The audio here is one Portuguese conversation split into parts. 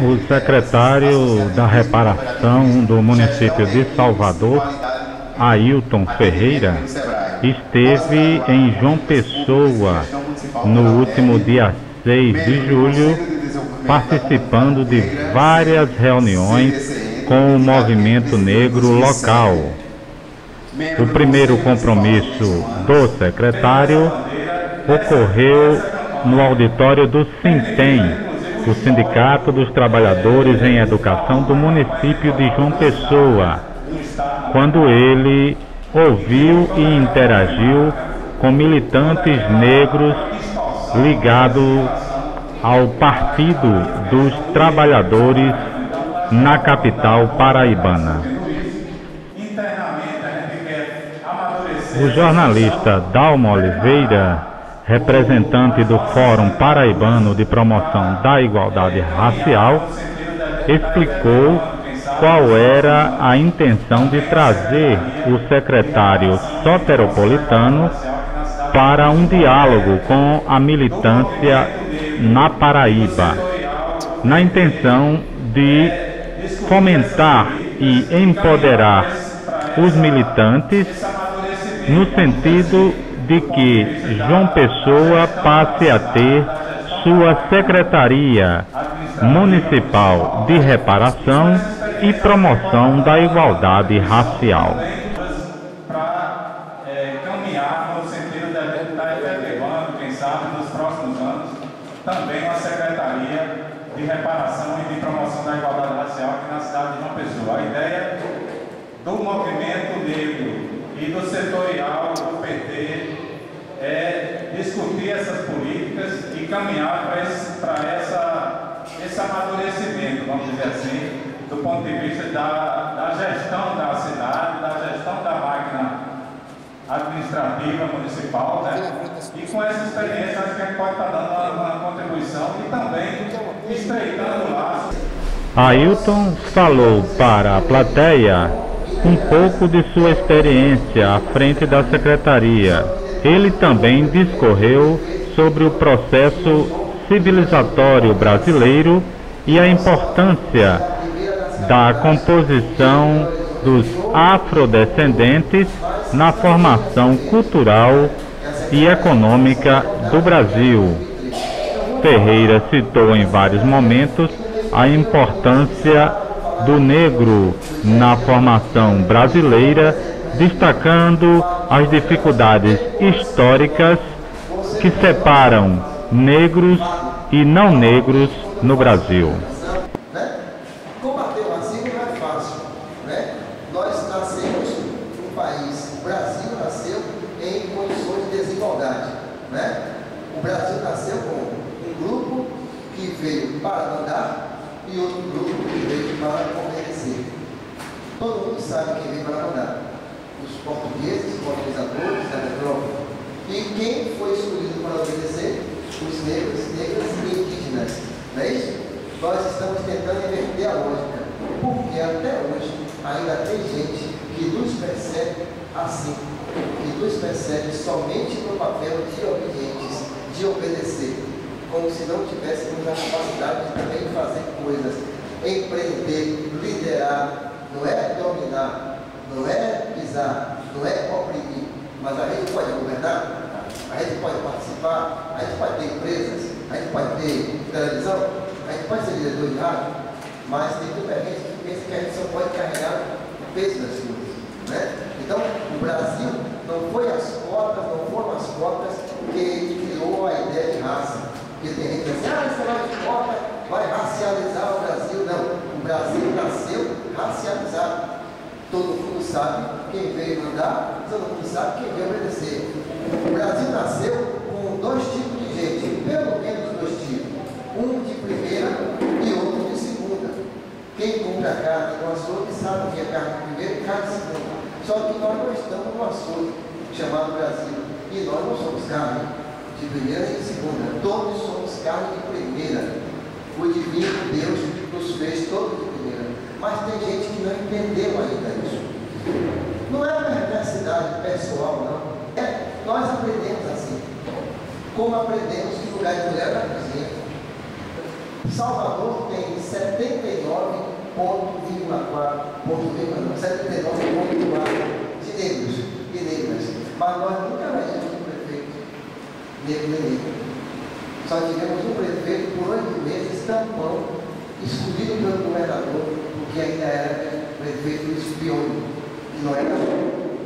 O secretário da Reparação do município de Salvador, Ailton Ferreira, esteve em João Pessoa no último dia 6 de julho, participando de várias reuniões com o movimento negro local. O primeiro compromisso do secretário ocorreu no auditório do Sintem, o Sindicato dos Trabalhadores em Educação do município de João Pessoa, quando ele ouviu e interagiu com militantes negros ligados ao Partido dos Trabalhadores na capital paraibana. O jornalista Dalmo Oliveira representante do Fórum Paraibano de Promoção da Igualdade Racial, explicou qual era a intenção de trazer o secretário soteropolitano para um diálogo com a militância na Paraíba, na intenção de fomentar e empoderar os militantes no sentido de que João Pessoa passe a ter sua Secretaria Municipal de Reparação e Promoção da Igualdade Racial. Para é, caminhar no sentido de estar efetivando, quem sabe, nos próximos anos, também Secretaria de Reparação e de Promoção da Igualdade Racial aqui na cidade de João Pessoa. A ideia do movimento negro e do setorial do PT é discutir essas políticas e caminhar para esse, essa, esse amadurecimento, vamos dizer assim, do ponto de vista da, da gestão da cidade, da gestão da máquina administrativa municipal, né? E com essa experiência acho que a gente pode estar dando uma, uma contribuição e também estreitando o laço. Ailton falou para a plateia um pouco de sua experiência à frente da secretaria. Ele também discorreu sobre o processo civilizatório brasileiro e a importância da composição dos afrodescendentes na formação cultural e econômica do Brasil. Ferreira citou em vários momentos a importância do negro na formação brasileira, destacando as dificuldades históricas que separam negros e não negros no Brasil. O Brasil nasceu com um grupo que veio para mandar e outro grupo que veio para obedecer. Todo mundo sabe quem veio para mandar. Os portugueses, os colonizadores da metrópole. E quem foi escolhido para obedecer? Os negros, negras e indígenas. Não é isso? Nós estamos tentando inverter a lógica. Porque até hoje ainda tem gente que nos percebe assim. Que nos percebe somente no papel de obedientes, de obedecer como se não tivéssemos a capacidade de também fazer coisas, empreender, liderar, não é dominar, não é pisar, não é oprimir, mas a gente pode governar, a gente pode participar, a gente pode ter empresas, a gente pode ter televisão, a gente pode ser diretor de rádio, mas tem muita gente que pensa que a gente só pode carregar o peso das coisas. Né? Então, o Brasil não foi as cotas, não foram as cotas que criou a ideia de raça. Porque tem gente que diz, ah, esse negócio de vai racializar o Brasil. Não, o Brasil nasceu racializado. Todo mundo sabe quem veio mandar, todo mundo sabe quem veio obedecer. O Brasil nasceu com dois tipos de gente, pelo menos dois tipos. Um de primeira e outro de segunda. Quem compra a carne no açougue sabe que é carne de primeira e carne de segunda. Só que nós não estamos no açougue chamado Brasil. E nós não somos carne de primeira e de segunda. Todos somos carne de primeira. O divino Deus nos fez todos de primeira. Mas tem gente que não entendeu ainda isso. Não é perversidade pessoal, não. É, nós aprendemos assim. Como aprendemos que lugar de mulher na cozinha. Salvador tem 79,4 79,4 de negros e negras. Mas nós nunca elegemos um prefeito negro nem negro. Só tivemos um prefeito por oito meses, tampão, escolhido pelo governador, porque ainda era prefeito espione, que não era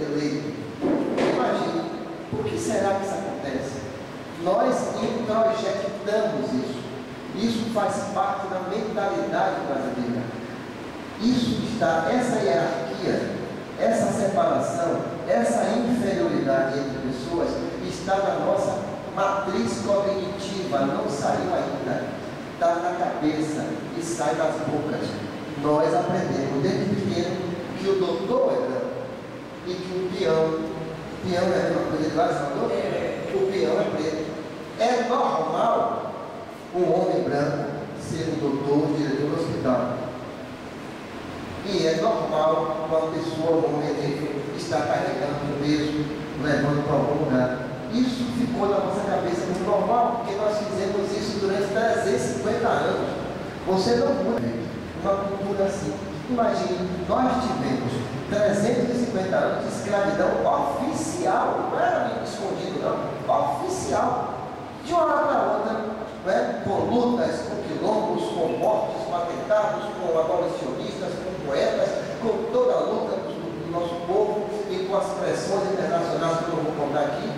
eleito. Imagine, por que será que isso acontece? Nós introjetamos isso. Isso faz parte da mentalidade brasileira. Isso está, essa hierarquia, essa separação, essa inferioridade entre pessoas está na nossa matriz cognitiva, não saiu ainda. Está na cabeça e sai das bocas. Nós aprendemos desde pequeno que o doutor é branco e que o peão, peão é uma coisa de lá, Salvador? O peão é preto. É normal um homem branco ser um doutor, diretor do hospital. E é normal uma pessoa, um homem negro, estar carregando peso, levando para algum lugar. Isso ficou na nossa cabeça como normal, porque nós fizemos isso durante 350 anos. Você não muda uma cultura assim. Imagine, nós tivemos 350 anos de escravidão oficial, não era escondido, não, oficial. De uma hora para outra, né, com lutas, com quilombos, com mortes, com atentados, com abolicionistas, com poetas, com toda a luta do, nosso povo e com as pressões internacionais eu não vou contar aqui,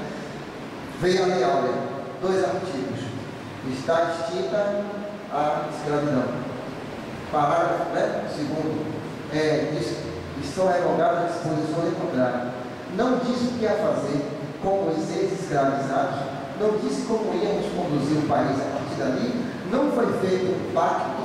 veio a Lei Áurea, dois artigos. Está extinta a escravidão. Parágrafo, né? Segundo, é, estão revogadas as disposições em contrário. Não disse o que ia fazer com os ex-escravizados, não disse como íamos conduzir o país a partir dali, não foi feito um pacto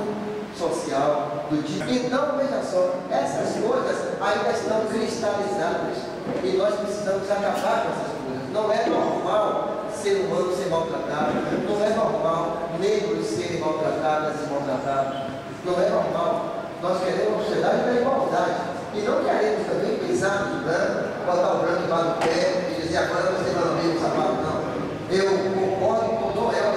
social do tipo. Então, veja só, essas coisas ainda estão cristalizadas e nós precisamos acabar com essas coisas. Não é normal ser humano ser maltratado, não é normal negros serem maltratados e maltratados, não é normal. Nós queremos uma sociedade da igualdade e não queremos também pisar no branco, botar o branco embaixo do pé e dizer agora você no meio sapato, não. Eu concordo com o Noel,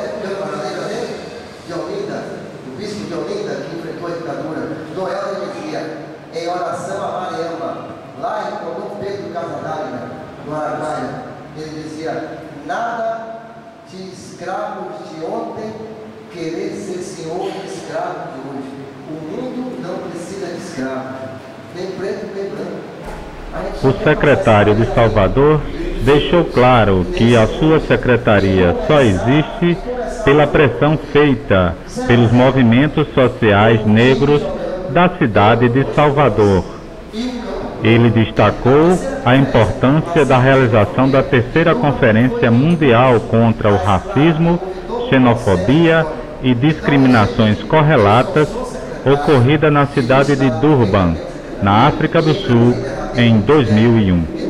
de Olinda, o bispo de Olinda, que enfrentou a ditadura, Noel dizia, em oração a Mariama, lá em Colombo Pedro Casadalho, no Araguaia, ele dizia, nada de escravos de ontem querer ser senhor de escravo de hoje. O mundo não precisa de escravos, nem preto nem branco. O secretário de Salvador deixou claro que a sua secretaria só existe pela pressão feita pelos movimentos sociais negros da cidade de Salvador. Ele destacou a importância da realização da terceira Conferência Mundial contra o Racismo, Xenofobia e Discriminações Correlatas, ocorrida na cidade de Durban, na África do Sul, em 2001.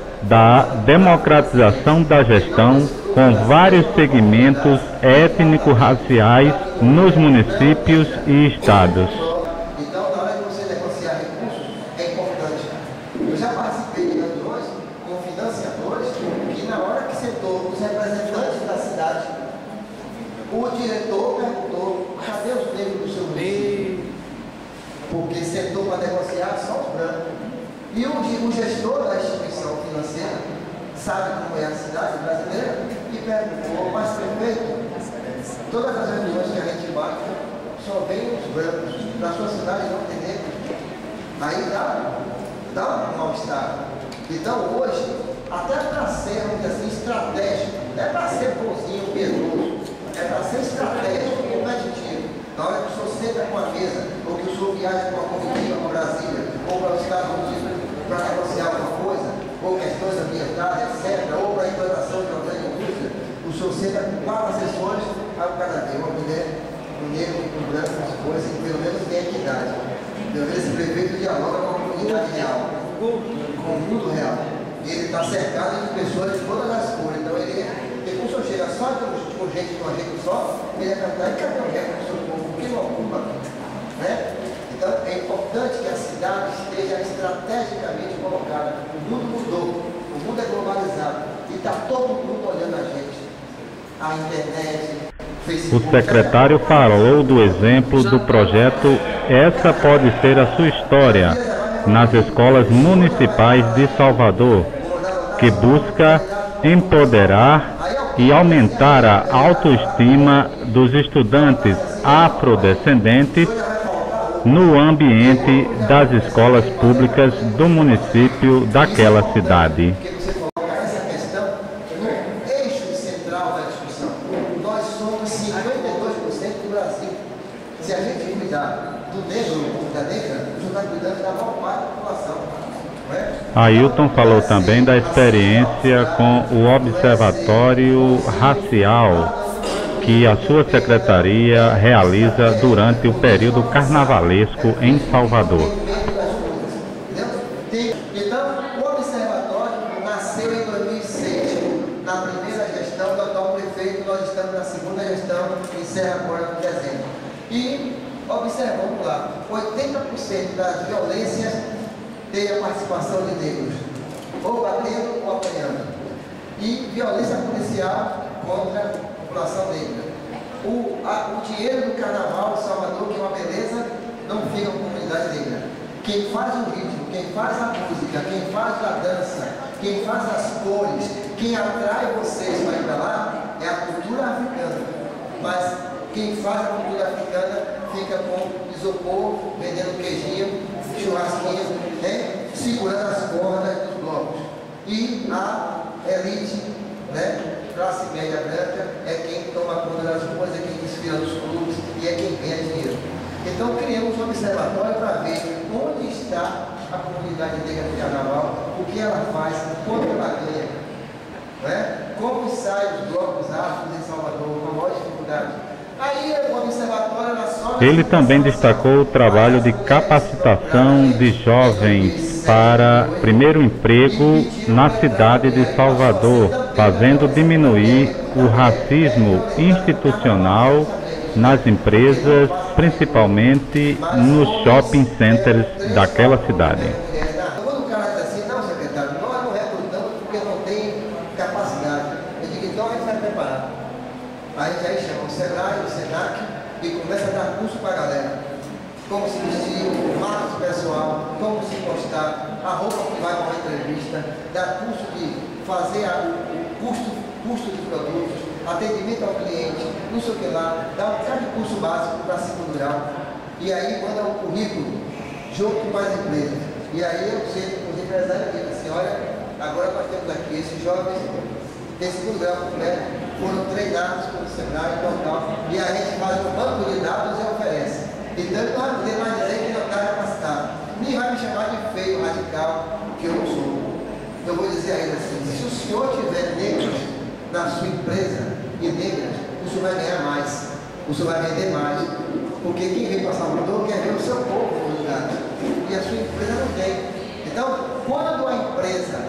da democratização da gestão com vários segmentos étnico-raciais nos municípios e estados. sabe como é a cidade brasileira e perguntou, mas prefeito, todas as reuniões que a gente marca só vem os brancos, na sua cidade não tem negros. Aí dá, dá um mal-estar. Então hoje, até para ser, vamos dizer assim, estratégico, não é para ser bonzinho, piedoso, é para ser estratégico, competitivo. Na hora que o senhor senta com a mesa, ou que o senhor viaja com a comitiva para Brasília, ou para os Estados Unidos, para negociar alguma coisa, ou questões ambientais, etc., ou para a implantação de alguma indústria, o senhor senta com quatro assessores, aí o cara tem uma mulher, um negro, um branco, uma coisa, que pelo menos tem equidade. Pelo menos esse prefeito dialoga com a comunidade real, com o mundo real. Ele está cercado de pessoas de todas as cores. Então ele, ele como o senhor chega só com, com gente com a gente só, ele é cantar e cadê o resto do seu povo? Que não ocupa? Né? Então é importante que a cidade esteja estrategicamente colocada. O mundo mudou, o mundo é globalizado e está todo mundo olhando a gente. A internet. O secretário falou do exemplo do projeto Essa Pode Ser a Sua História nas escolas municipais de Salvador, que busca empoderar e aumentar a autoestima dos estudantes afrodescendentes no ambiente das escolas públicas do município daquela cidade. Essa questão no eixo central da discussão. Nós somos 52% do Brasil. Se a gente cuidar do negro ou da negra, a gente está cuidando da maior parte da população. não é? Ailton falou também da experiência com o Observatório Racial que a sua secretaria realiza durante o período carnavalesco em Salvador. Então, o observatório nasceu em 2006, na primeira gestão do atual prefeito, nós estamos na segunda gestão, encerra agora em dezembro. E observamos lá, 80% das violências teve a participação de negros, ou batendo ou apanhando. E violência policial contra a população negra. O, a- o dinheiro do carnaval de Salvador, que é uma beleza, não fica com a comunidade negra. Quem faz o ritmo, quem faz a música, quem faz a dança, quem faz as cores, quem atrai vocês para ir para lá é a cultura africana. Mas quem faz a cultura africana fica com isopor, vendendo queijinho, churrasquinho, né? segurando as cordas dos blocos. E a elite, né? classe média branca, é quem toma conta das ruas, é quem desfila nos clubes e é quem ganha dinheiro. Então criamos um observatório para ver onde está a comunidade negra do carnaval, o que ela faz, quanto ela ganha, né? como saem os blocos afros em Salvador, com a maior dificuldade. Ele também destacou o trabalho de capacitação de jovens para primeiro emprego na cidade de Salvador, fazendo diminuir o racismo institucional nas empresas, principalmente nos shopping centers daquela cidade. Quando o cara diz assim, não, secretário, nós não recrutamos porque não tem capacidade. Eu digo, então a gente vai preparar. Aí já chama o Sebrae, o Senac e começa a dar curso para a galera. Como se vestir, marketing pessoal, como se postar, a roupa que vai para uma entrevista, dar curso de fazer o custo, custo de produtos, atendimento ao cliente, não sei o que lá, dá um de curso básico para segundo grau. E aí manda um currículo junto com as empresas. E aí eu sei com os empresários digo assim, olha, agora nós temos aqui esses jovens, tem segundo grau completo, foram treinados pelo Sebrae e tal, e a gente faz um banco de dados e oferece. Então não vai poder mais dizer que não está capacitado. Nem vai me chamar de feio, radical, que eu não sou. Eu vou dizer a ele assim, se o senhor tiver negros na sua empresa e negras, o senhor vai ganhar mais, o senhor vai vender mais, porque quem vem para Salvador quer ver o seu povo no lugar, e a sua empresa não tem. Então, quando a empresa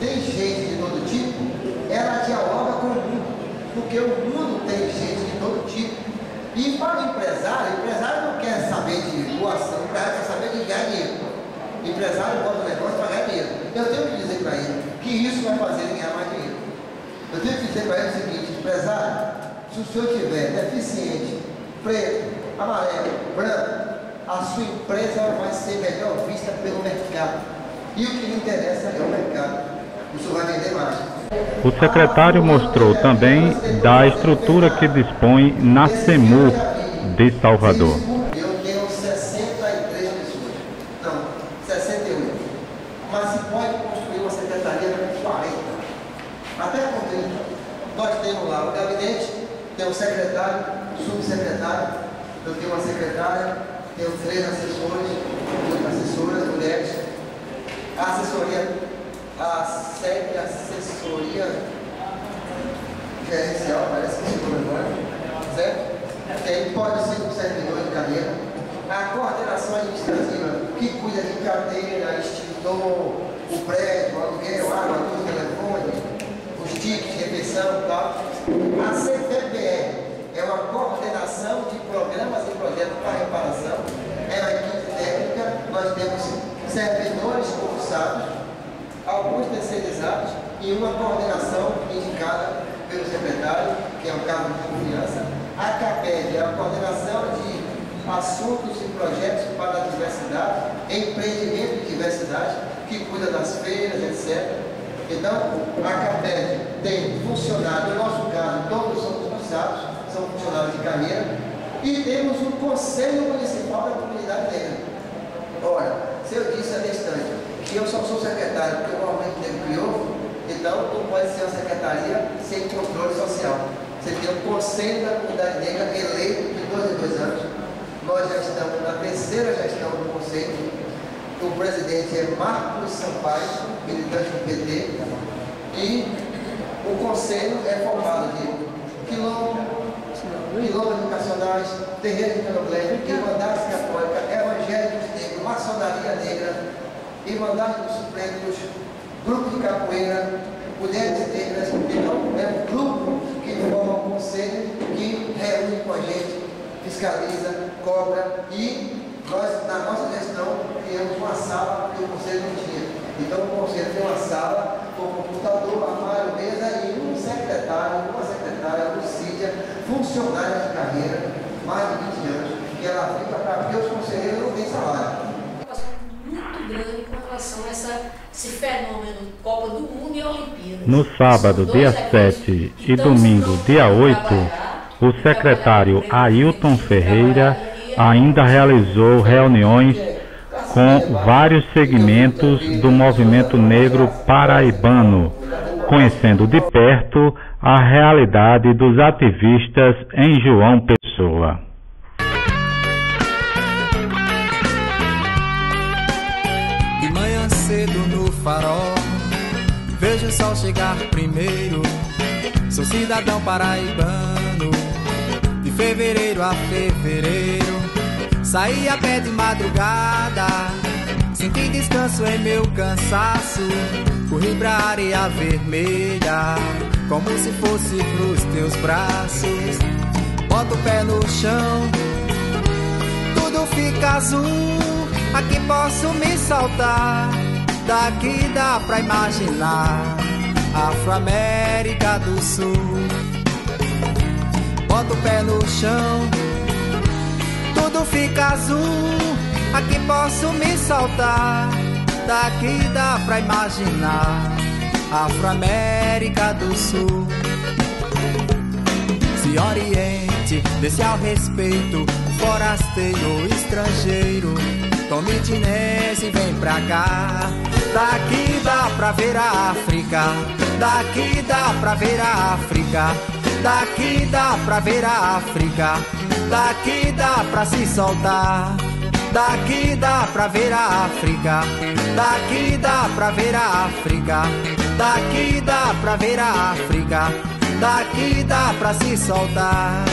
tem gente de todo tipo, ela dialoga com o mundo, porque o mundo tem gente de todo tipo. E para o empresário, o empresário não quer saber de doação, o empresário quer saber de ganhar dinheiro. O empresário bota o negócio para ganhar dinheiro. Eu tenho que dizer para ele que isso vai fazer ele ganhar mais dinheiro. Eu tenho que dizer para ele o seguinte, empresário, se o senhor tiver deficiente, preto, amarelo, branco, a sua empresa vai ser melhor vista pelo mercado. E o que lhe interessa é o mercado. O senhor vai vender mais. O secretário mostrou também da estrutura que dispõe na CEMUR de Salvador. Eu tenho 63 pessoas. Não, 68. Mas se pode construir uma secretaria com 40. Até com 30. Nós temos lá o gabinete, tem o secretário, subsecretário, eu tenho uma secretária, tenho três assessores, duas assessoras, mulheres. a assessoria, a SEC, assessoria gerencial, parece que se memória, certo? Que pode ser um servidor de carreira. A coordenação administrativa, que cuida de carteira, extintor, o prédio, o aluguel, água, luz, telefone, os tickets, refeição e tal. A CFPR é uma coordenação de programas e projetos para reparação. É uma equipe técnica, nós temos servidores concursados, alguns terceirizados e uma coordenação indicada pelo secretário, que é um cargo de confiança. A CAPED é a coordenação de assuntos e projetos para a diversidade, empreendimento de diversidade, que cuida das feiras, etc. Então, a CAPED tem funcionários, no nosso caso, todos são concursados, são funcionários de carreira, e temos o Conselho Municipal da Comunidade Negra. Ora, se eu disse a instante que eu só sou secretário porque o movimento negro criou, então não pode ser uma secretaria sem controle social. Você tem o Conselho da Comunidade Negra eleito de dois em dois anos. Nós já estamos na terceira gestão do Conselho. O presidente é Marcos Sampaio, militante do PT. E o Conselho é formado de quilombo, quilômetros educacionais, terreiros de candomblé, irmandades católicas, evangélicos negros, maçonaria negra, irmandade dos suplentes, grupo de capoeira, mulheres negras. Então, é um grupo que forma um conselho que reúne com a gente, fiscaliza, cobra e nós, na nossa gestão, criamos uma sala que o conselho não tinha. Então, o conselho tem uma sala com computador, armário, mesa e um secretário, uma secretária, Lucídia, funcionária de carreira, mais de 20 anos, que ela fica para porque os conselheiros não têm salário. Muito grande essa, esse fenômeno Copa do Mundo e Olimpíada. No sábado, dia 7 e domingo, dia 8, o secretário Ailton Ferreira ainda realizou reuniões com vários segmentos do movimento negro paraibano, conhecendo de perto a realidade dos ativistas em João Pessoa. Cedo no farol, vejo o sol chegar primeiro. Sou cidadão paraibano, de fevereiro a fevereiro. Saí a pé de madrugada, senti descanso em meu cansaço. Corri pra areia vermelha, como se fosse pros teus braços. Bota o pé no chão, tudo fica azul. Aqui posso me saltar, daqui dá pra imaginar. Afro-América do Sul. Bota o pé no chão, tudo fica azul. Aqui posso me saltar, daqui dá pra imaginar. Afro-América do Sul. Se oriente, desse ao respeito, forasteiro estrangeiro. Tome chinês e vem pra cá. Daqui dá pra ver a África, daqui dá pra ver a África, daqui dá pra ver a África, daqui dá pra se soltar. Daqui dá pra ver a África, daqui dá pra ver a África, daqui dá pra ver a África, daqui dá pra se soltar.